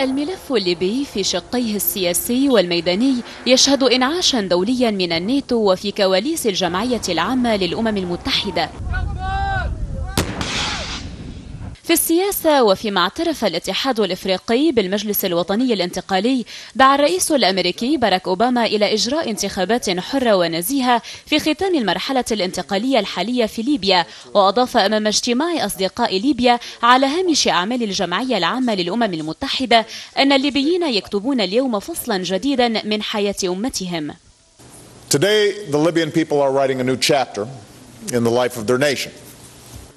الملف الليبي في شقيه السياسي والميداني يشهد انعاشا دوليا من الناتو وفي كواليس الجمعية العامة للأمم المتحدة. في السياسة وفيما اعترف الاتحاد الإفريقي بالمجلس الوطني الانتقالي دعا الرئيس الأمريكي باراك أوباما إلى إجراء انتخابات حرة ونزيهة في ختام المرحلة الانتقالية الحالية في ليبيا وأضاف أمام اجتماع أصدقاء ليبيا على هامش أعمال الجمعية العامة للأمم المتحدة أن الليبيين يكتبون اليوم فصلا جديدا من حياة أمتهم. Today the Libyan people are writing a new chapter in the life of their nation.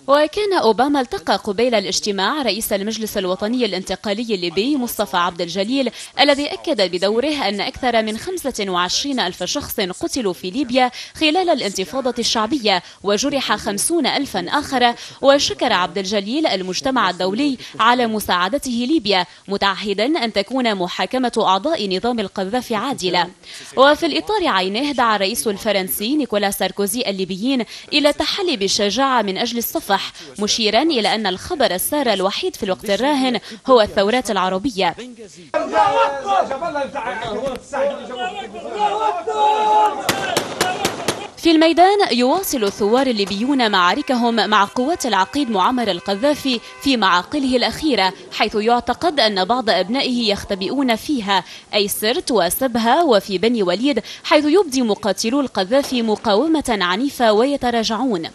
وكان أوباما التقى قبيل الاجتماع رئيس المجلس الوطني الانتقالي الليبي مصطفى عبد الجليل الذي أكد بدوره أن أكثر من 25 ألف شخص قتلوا في ليبيا خلال الانتفاضة الشعبية وجرح 50 ألفا آخر. وشكر عبد الجليل المجتمع الدولي على مساعدته ليبيا متعهدا أن تكون محاكمة أعضاء نظام القذافي عادلة وفي الإطار عينه دعا الرئيس الفرنسي نيكولا ساركوزي الليبيين إلى التحلي بالشجاعة من أجل الصفحة الصباح مشيرا إلى أن الخبر السار الوحيد في الوقت الراهن هو الثورات العربية. في الميدان يواصل الثوار الليبيون معاركهم مع قوات العقيد معمر القذافي في معاقله الأخيرة حيث يعتقد أن بعض أبنائه يختبئون فيها أي سرت وسبها وفي بني وليد حيث يبدي مقاتلو القذافي مقاومة عنيفة ويتراجعون.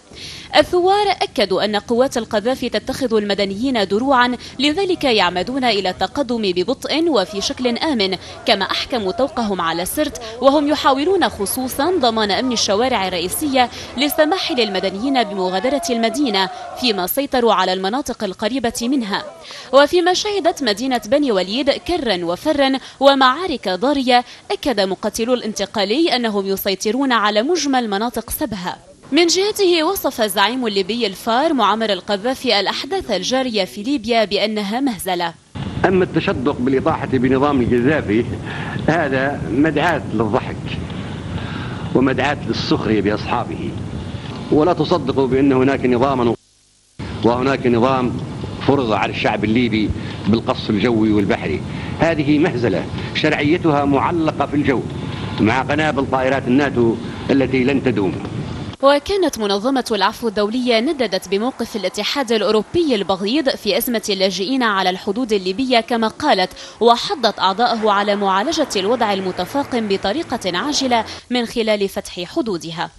الثوار أكدوا أن قوات القذافي تتخذ المدنيين دروعا لذلك يعمدون إلى التقدم ببطء وفي شكل آمن كما أحكموا طوقهم على سرت وهم يحاولون خصوصا ضمان أمن الشوارع الرئيسية للسماح للمدنيين بمغادرة المدينة فيما سيطروا على المناطق القريبة منها. وفيما شهدت مدينة بني وليد كرا وفرا ومعارك ضارية أكد مقاتلو الانتقالي أنهم يسيطرون على مجمل مناطق سبها. من جهته وصف الزعيم الليبي الفار معمر القذافي الأحداث الجارية في ليبيا بأنها مهزلة. أما التشدق بالإطاحة بنظام القذافي هذا مدعاة للضحك ومدعاة للسخرية بأصحابه. ولا تصدقوا بأن هناك نظاما وهناك نظام فرض على الشعب الليبي بالقصف الجوي والبحري. هذه مهزلة شرعيتها معلقة في الجو مع قنابل طائرات الناتو التي لن تدوم. وكانت منظمة العفو الدولية نددت بموقف الاتحاد الأوروبي البغيض في أزمة اللاجئين على الحدود الليبية كما قالت وحضت أعضاءه على معالجة الوضع المتفاقم بطريقة عاجلة من خلال فتح حدودها.